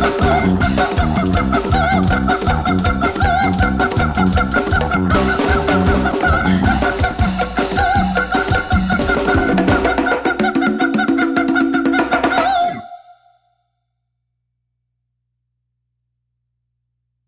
Ha ha ha!